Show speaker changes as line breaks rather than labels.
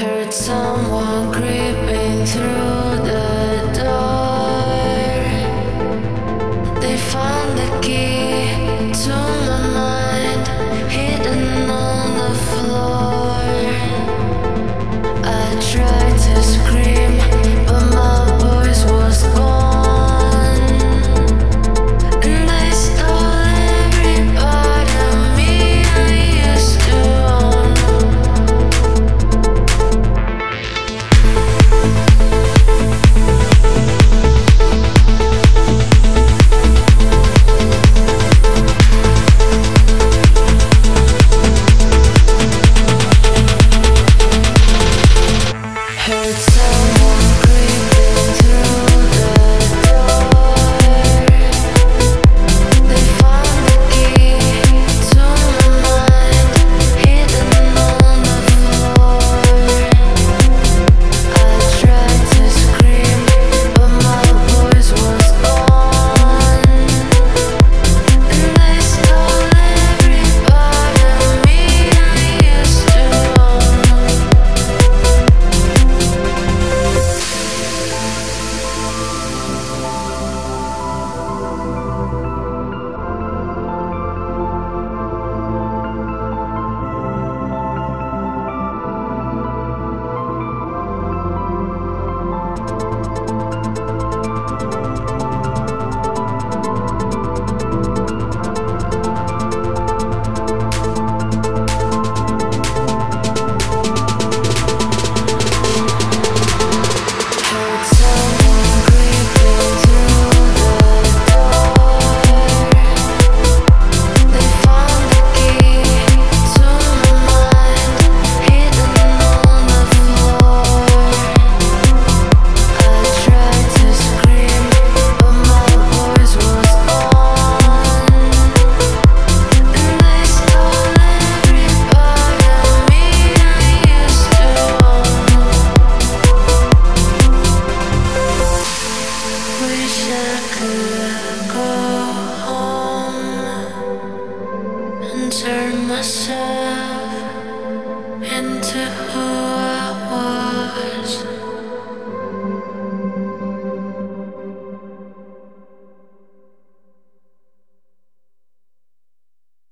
Heard someone creeping through the Heard turn myself.